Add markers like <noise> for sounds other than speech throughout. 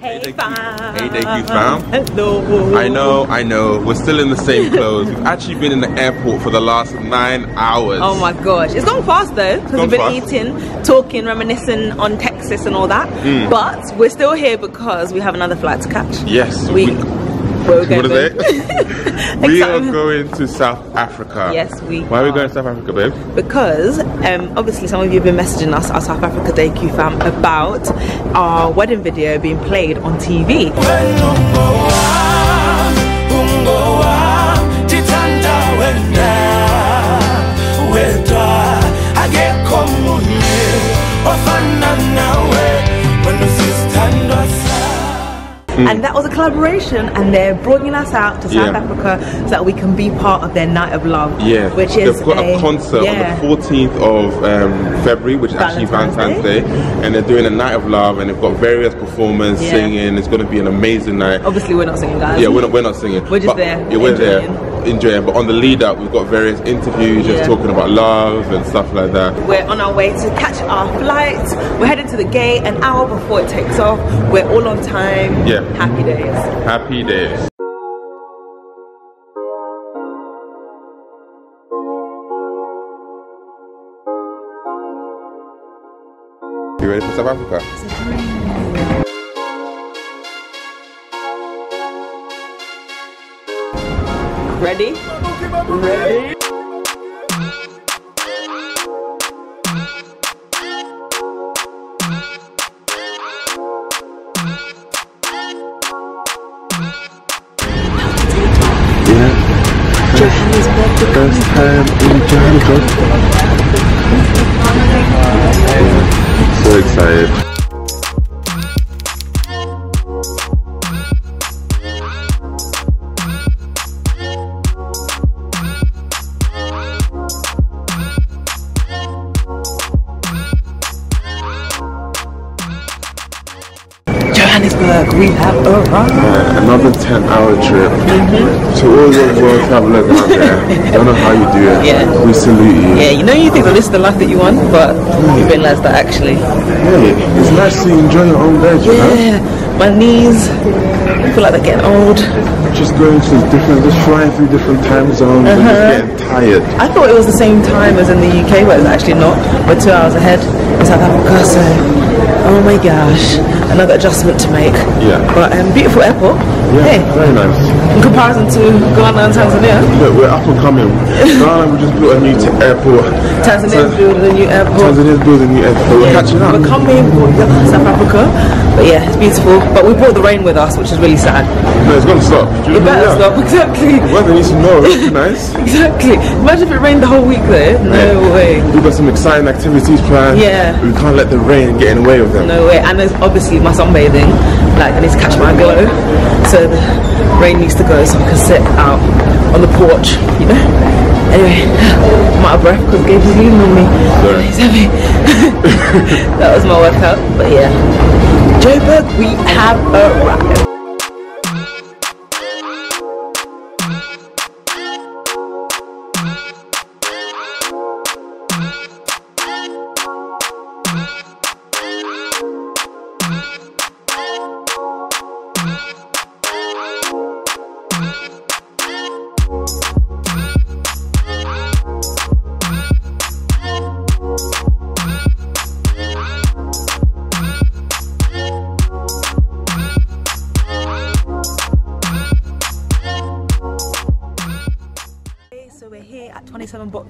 Hey, Hey, fam. Hey, Deku fam. Hello. I know, I know. We're still in the same clothes. We've actually been in the airport for the last nine hours. Oh my gosh, it's gone fast though because we've been fast. eating, talking, reminiscing on Texas and all that. Mm. But we're still here because we have another flight to catch. Yes. We. Where what is it? <laughs> we are going to South Africa. Yes, we Why are we going to South Africa, babe? because um, obviously some of you have been messaging us, our South Africa Deku fam, about our wedding video being played on TV. And that was a collaboration, and they're bringing us out to South Yeah. Africa so that we can be part of their night of love. Yeah, which is they've got a, concert yeah. on the 14th of um, February, which is actually Valentine's Valentine's Day. and they're doing a night of love, and they've got various performers Yeah. singing. It's going to be an amazing night. Obviously, we're not singing, guys. Yeah, we're not, we're not singing. We're just but- there, Yeah, we're enjoying. there enjoying. But on the lead up, we've got various interviews Yeah. just talking about love and stuff like that. We're on our way to catch our flight. We're heading to the gate an hour before it takes off. We're all on time. Yeah. Happy days. Happy days. You ready for South Africa? Ready? Ready? First time in Johannesburg. So excited. Johannesburg, we have arrived. Uh, another 10 hour trip to all the world travelers out there. Don't know how you do it. Yeah. We salute you. Yeah, you know you think that this is the life that you want, but you realise that actually, Hey, it's nice to enjoy your own bed, you know? My knees I feel like they're getting old. Just going to different, just flying through different time zones and Uh-huh. just getting tired. I thought it was the same time as in the UK, but it's actually not. We're two hours ahead in South Africa, so oh my gosh, another adjustment to make. Yeah. But um, beautiful airport. Yeah, Hey, very nice. in comparison to Ghana and Tanzania, Look, we're up and coming. <laughs> Ghana, we just built a new t- airport. Tanzania's building a new airport. Tanzania's building a new airport. We're Yeah, catching up. We're coming, South Africa. But yeah, it's beautiful. But we brought the rain with us, which is really sad. No, it's gonna stop. Do you It better stop, <laughs> exactly. Weather needs to know. Nice. <laughs> Exactly. Imagine if it rained the whole week there. No Yeah. way. We've got some exciting activities planned. Yeah. We can't let the rain get in the way of them. No way. And there's obviously my sunbathing. Like I need to catch my glow. So the rain needs to go so I can sit out on the porch, you know? Anyway, I'm out of breath because Gabe is leaning on me. Sorry. <laughs> He's heavy. <laughs> that was my workout. But yeah. Joburg, we have arrived.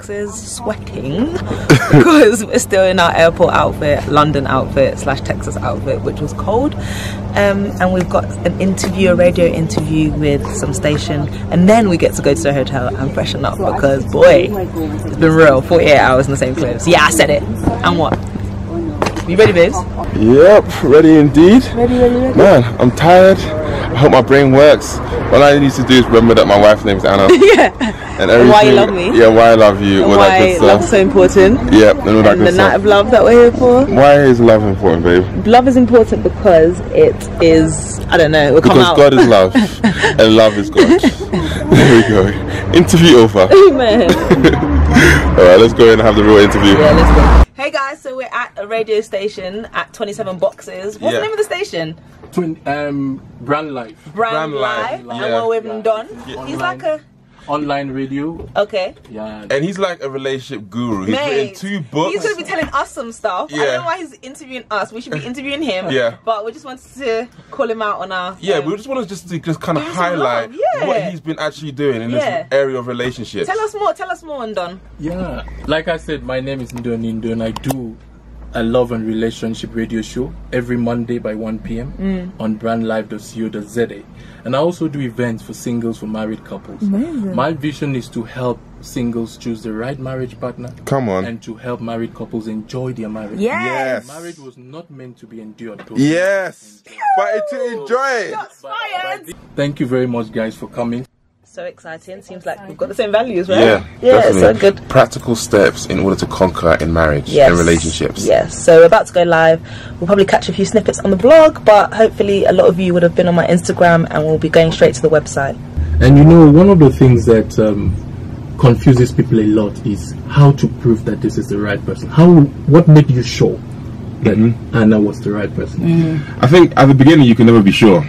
Boxes sweating <laughs> because we're still in our airport outfit, London outfit slash Texas outfit, which was cold. Um, and we've got an interview, a radio interview with some station, and then we get to go to the hotel and freshen up because boy, it's been real. 48 hours in the same clothes. Yeah, I said it. And what? You ready, babes? Yep, ready indeed. Ready, ready, ready. Man, I'm tired. I hope my brain works. All I need to do is remember that my wife's name is Anna. <laughs> yeah. And everything. why you love me. Yeah, why I love you. all that Why good love's stuff. so important. Yep, and all that And the good night of love that we're here for. Why is love important, babe? Love is important because it is, I don't know, it will come Because out. God is love, <laughs> and love is God. <laughs> there we go. Interview over. Amen. <laughs> All right, let's go in and have the real interview. Yeah, let's go. Hey Hey guys, so we're at a radio station at 27 Boxes. What's Yeah. the name of the station? Twin, um, brand life, Brand, Brand Live. Live, And we're with Yeah. Don. Yeah. He's like a online radio. okay. Yeah. And he's like a relationship guru. He's written two books. He's gonna be telling us some stuff. Yeah. I don't know why he's interviewing us. We should be interviewing him. <laughs> Yeah. But we just wanted to call him out on our. yeah, um, we just wanted to just to just kind of Give him some highlight yeah. what he's been actually doing in Yeah. this area of relationships. Tell us more. Tell us more, on Don. Yeah, like I said, my name is Ndo Nindo and I do a love and relationship radio show every Monday by 1 p.m. Mm. on brandlive.co.za. And I also do events for singles for married couples. My vision is to help singles choose the right marriage partner Come on. and to help married couples enjoy their marriage. Yes. Marriage was not meant to be endured. Yes. But to enjoy it. Shots fired. Thank you very much, guys, for coming. So exciting. Seems like we've got the same values, right? Yeah, Yeah, it's so good. Practical steps in order to conquer in marriage Yes. and relationships. Yes. So we're about to go live. We'll probably catch a few snippets on the blog, but hopefully a lot of you would have been on my Instagram and we'll be going straight to the website. And you know, one of the things that um, confuses people a lot is how to prove that this is the right person. How, what made you sure that Anna was the right person? I think at the beginning you can never be sure.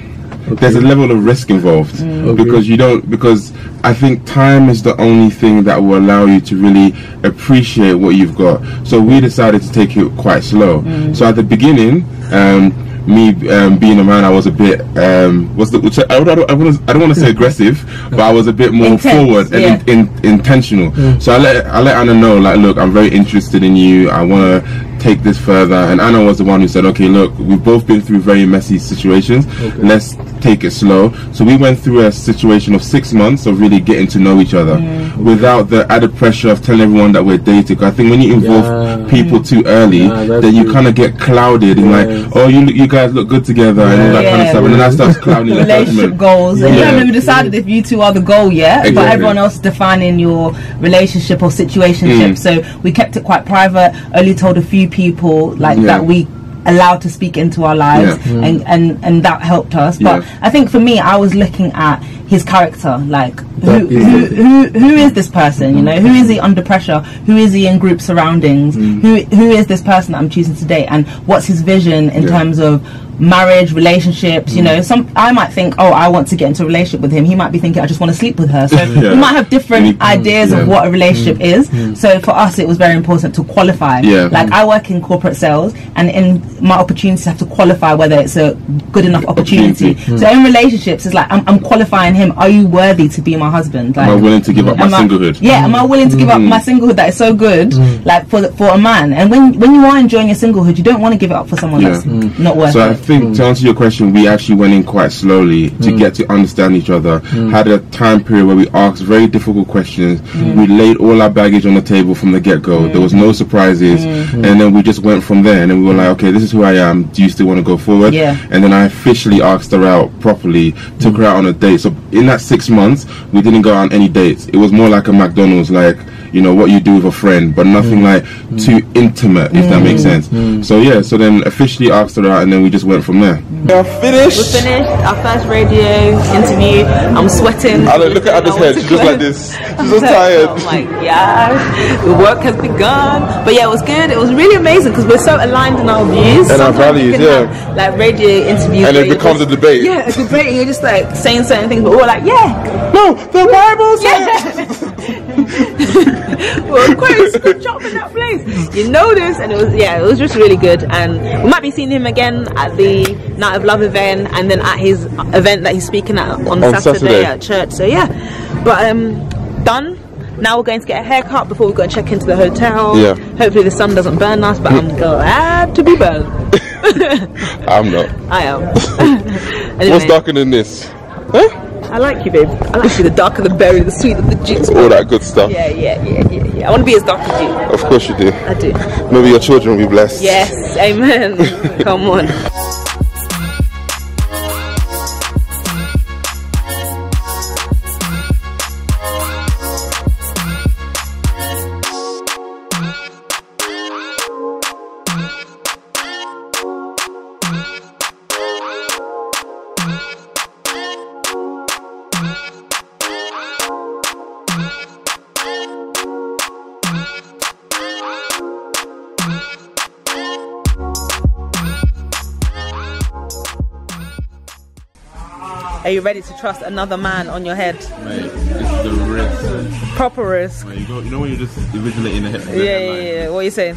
There's a level of risk involved Okay. because you don't because I think time is the only thing that will allow you to really appreciate what you've got. So we decided to take it quite slow. So at the beginning, um, me um, being a man, I was a bit um, what's the I, I don't I, wanna, I don't want to say <laughs> aggressive, but I was a bit more Intense, forward yeah. and in, in, intentional. So I let I let Anna know like, look, I'm very interested in you. I want to take this further. And Anna was the one who said, okay, look, we've both been through very messy situations. Let's take it slow. So we went through a situation of six months of really getting to know each other without the added pressure of telling everyone that we're dating. I think when you involve Yeah. people too early, Yeah, then you kind of get clouded and like, oh, you you guys look good together and all that kind of stuff. And then that starts clouding your relationship judgment. goals and you Yeah. haven't even decided if you two are the goal yet but everyone else is defining your relationship or situationship Mm. so we kept it quite private only told a few people like Yeah. that we allowed to speak into our lives Yeah. and, and and that helped us but Yeah. i think for me i was looking at his character like who, who, who who is this person you know who is he under pressure who is he in group surroundings who who is this person that i'm choosing to date and what's his vision in Yeah. terms of marriage relationships you know mm. some i might think oh i want to get into a relationship with him. He might be thinking i just want to sleep with her. So <laughs> Yeah. we might have different ideas yeah. of what a relationship mm. is. Mm. So for us it was very important to qualify. Yeah. like i work in corporate sales and in my opportunities have to qualify whether it's a good enough opportunity, so in relationships it's like I'm, I'm qualifying him. Are you worthy to be my husband? Like Am I willing to give up my I- singlehood? yeah am i willing to give up my singlehood that is so good like for for a man? And when when you are enjoying your singlehood you don't want to give it up for someone Yeah. that's not worth So it think mm. to answer your question, we actually went in quite slowly to mm. get to understand each other. Mm. Had a time period where we asked very difficult questions. We laid all our baggage on the table from the get go. There was no surprises, and then we just went from there. And then we were like, okay, this is who I am. Do you still want to go forward? Yeah. And then I officially asked her out properly. Took her out on a date. So in that six months, we didn't go on any dates. It was more like a McDonald's, like you know what you do with a friend, but nothing mm. like too mm. intimate, if that makes mm. sense. So yeah, so then officially asked her out, and then we just went from there. We're finished. We're finished our first radio interview. I'm sweating. I look, look at Anna's head. She's just like this. She's just <laughs> tired. Oh my gosh, the work has begun. But yeah, it was good. It was really amazing because we're so aligned in our views And our values, yeah. have, like radio interviews, And it becomes just- a debate. Yeah, a debate. And you're just like saying certain things, but we're like, yeah, No, the Bible says. yeah. <laughs> <laughs> <laughs> we're quite good job in that place. You know this, and it was yeah, it was just really good. And we might be seeing him again at the Night of Love event, and then at his event that he's speaking at on, On Saturday, Saturday. at church. So yeah, but um, done. Now we're going to get a haircut before we go and check into the hotel. Yeah. Hopefully the sun doesn't burn us, but I'm <laughs> glad to be burned. <laughs> I'm not. I am. anyway, What's darker than this? Huh? I like you, babe. I like you. The darker the berry, the sweeter the juice. All that good stuff. Yeah, yeah, yeah, yeah, yeah. I want to be as dark as you. Of course you do. I do. Maybe your children will be blessed. Yes, amen. <laughs> Come on. Are you ready to trust another man on your head? Mate, it's the risk. Proper risk. Mate, you, go, you know when you're just originating the, the Yeah, yeah, headline? yeah. What are you saying?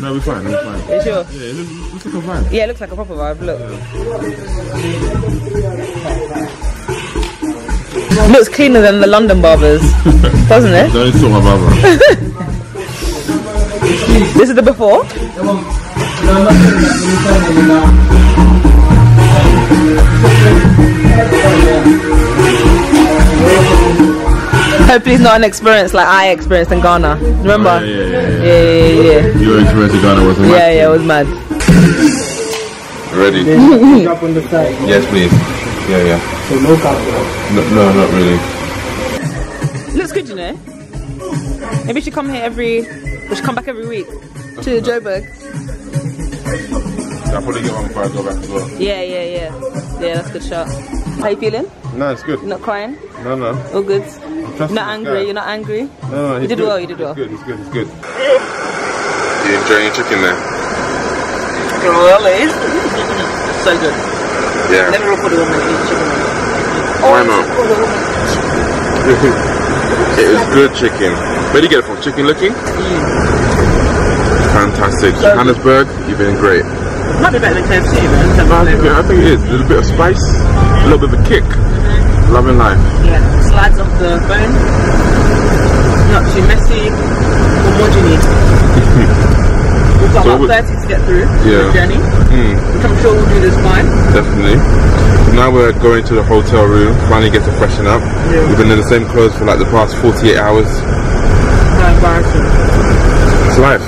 No, we're fine, we're fine. You sure? Yeah, it looks, looks like a vibe. Yeah, it looks like a proper vibe. Look. Looks cleaner than the London barbers, <laughs> doesn't it? Don't insult my brother. This is the before. Hopefully, it's not an experience like I experienced in Ghana. Remember? Oh, yeah, yeah, yeah, yeah. yeah, yeah, yeah. Your experience in Ghana was a Yeah, yeah, it was mad. Ready? Up on the side. Yes, please. Yeah, yeah. So no cover. No, no, not really. Looks good, you know. Maybe we should come here every. We should come back every week to Joburg. I'll probably get one before I go back as well. Yeah, yeah, yeah. Yeah, that's a good shot. How you feeling? No, it's good. You're not crying? No, no. All good? trusting You're not angry? guy. You're not angry? No, no, You did good. well, you did well. It's good, it's good, it's good. You enjoying your chicken there? Really? <laughs> So good. Yeah. Never report a woman eat chicken. Why not? <laughs> it was good chicken. Where did you get it from? Chicken Licken? Mm. Fantastic. Johannesburg, you've been great. Might be better than KFC, man. No, I think, I think it is. A little bit of spice, a little bit of a kick. Loving life. Yeah, slides off the bone. Not too messy. What more do you need? We've got So about we- 30 to get through Yeah. the journey, Mm, which I'm sure we'll do this fine. definitely. Now we're going to the hotel room, finally get to freshen up. Yeah. We've been in the same clothes for like the past 48 hours. How embarrassing. It's life.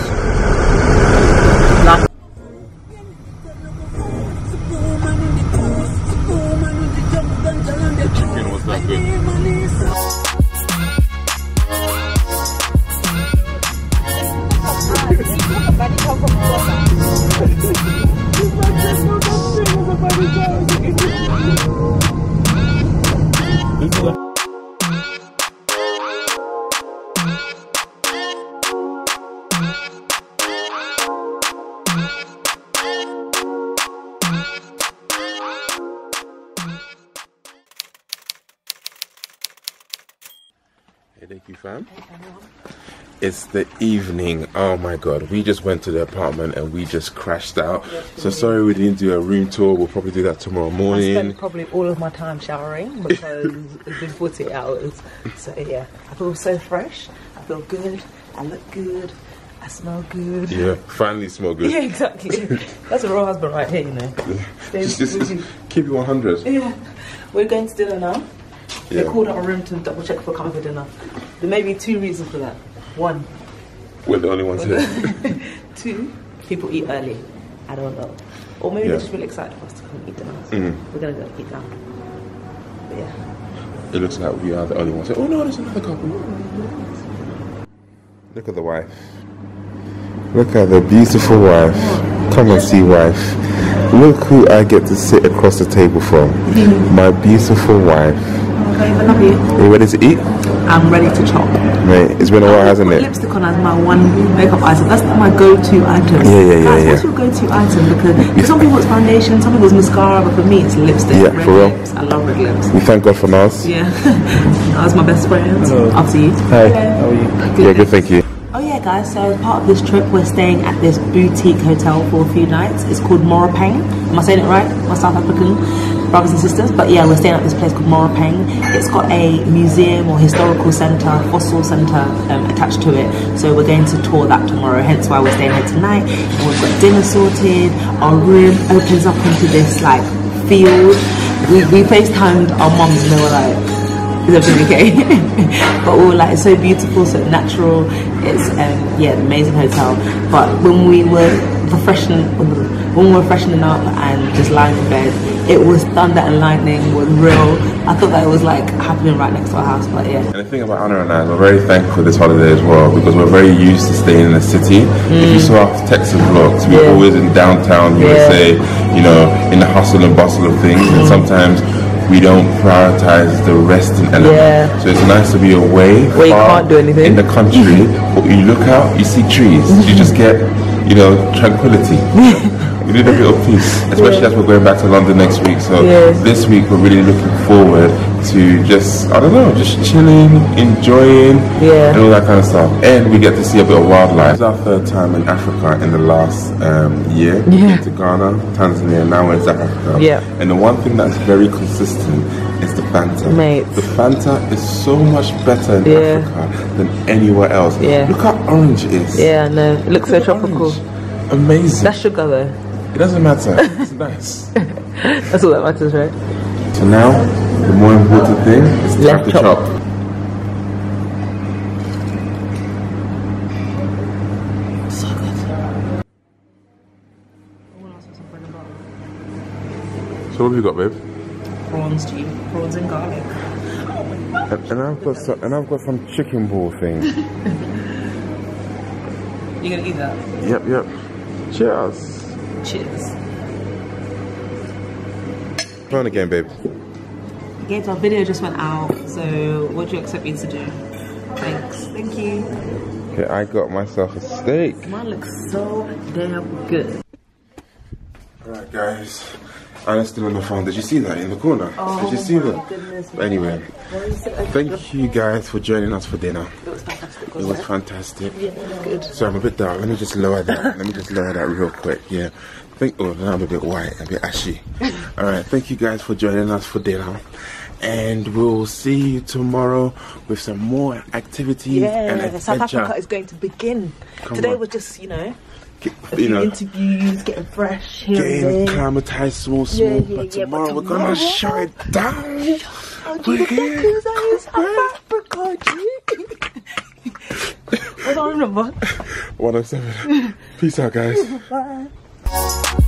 It's the evening. Oh my god, we just went to the apartment and we just crashed out. So sorry we didn't do a room tour. We'll probably do that tomorrow morning. I morning. spent probably all of my time showering <laughs> because it's been 48 hours. So yeah, I feel so fresh. I feel good. I look good. I smell good. Yeah, finally smell good. <laughs> Yeah, exactly. That's a real husband right here, you know. Just, just, keep it 100. Yeah. We're going to dinner now. They Yeah. called our room to double check for coming for dinner. There may be two reasons for that. One, We're the only ones here. <laughs> two, people eat early. I don't know. Or maybe Yeah. they're just really excited for us to come eat dinner. Mhm. We're gonna go eat that. But yeah. It looks like we are the only ones here. Oh no, there's another couple. Look at the wife. Look at the beautiful wife. Come and see wife. Look who I get to sit across the table from. <laughs> My beautiful wife. Okay, I love you. Are you ready to eat? I'm ready to chop. Mate, it's been a while, hasn't Put it? lipstick on as my one makeup item. That's my go-to item. Yeah, yeah, yeah, Guys, yeah. What's your go-to item? Because for some people it's foundation, some people it's mascara, but for me it's lipstick. Yeah, red for real. lips. I love red lips. We thank God for NARS. Yeah, <laughs> that was my best friend. Hello. After you. Hi, how are you? Yeah, good, thank you. Oh yeah, guys. So as part of this trip, we're staying at this boutique hotel for a few nights. It's called Morapeng. Am I saying it right? My South African brothers and sisters. But yeah, we're staying at this place called Morapeng. It's got a museum or historical centre, fossil centre um, attached to it. So we're going to tour that tomorrow. Hence why we're staying here tonight. And we've got dinner sorted. Our room opens up into this like field. We we FaceTimed our mums and they were like is everything okay? <laughs> but we were like, it's so beautiful, so natural. It's um, yeah, an amazing hotel. But when we were refreshing, when we were freshening up and just lying in bed, it was thunder and lightning was real. I thought that it was like happening right next to our house, but yeah. And the thing about Anna and I is we're very thankful for this holiday as well because we're very used to staying in the city. If you saw our Texas vlogs, we we're Mm. Yeah. always in downtown, USA, Yeah. Mm. you know, in the hustle and bustle of things. And sometimes we don't prioritize the resting element. Yeah. So it's nice to be away Where you can't do anything. in the country, but you look out, you see trees. You just get, you know, tranquility. <laughs> We need a bit of peace, especially as we're going back to London next week. So Yes. this week we're really looking forward to just I don't know, just chilling, enjoying, Yeah. and all that kind of stuff. And we get to see a bit of wildlife. It's our third time in Africa in the last um, year. Yeah. to Ghana, Tanzania, now we're in South Africa. Yeah. And the one thing that's very consistent is the Fanta. Mate. The Fanta is so much better in Yeah. Africa than anywhere else. Yeah. Look how orange it is. Yeah, no, it looks so Look at tropical. orange. Amazing. That's sugar though. It doesn't matter. It's nice. <laughs> That's all that matters, right? So now, the more important thing is to have the chop. chop. So what have you got, babe? Prawns, G. Prawns and garlic. And, and I've got some, and I've got some chicken ball thing. <laughs> You gonna eat that? yep, yep. Cheers. Cheers. Turn again, babe. Gabe, our video just went out, so what do you expect me to do? Thanks. Thank you. Okay, I got myself a steak. Mine looks so damn good. Alright, guys. Anna's still on the phone. Did you see that in the corner? Did you see Oh that? goodness. Anyway, thank you guys for joining us for dinner. It was fantastic. It it? fantastic. Yeah, was good. So I'm a bit down. Let me just lower that. Let me just lower that real quick. Yeah. Think. Oh, now I'm a bit white, a bit ashy. <laughs> All right. Thank you guys for joining us for dinner, and we'll see you tomorrow with some more activities and Yeah, South. Africa is going to begin. Come Today on. was just, you know, Get- <laughs> a you know, interviews, getting fresh here getting acclimatized small, small. Yeah, yeah, but yeah, tomorrow but we're gonna tomorrow- shut it down. <laughs> Oh, We're here. Africa, What's our number? 107. Peace out, guys. <laughs> Bye.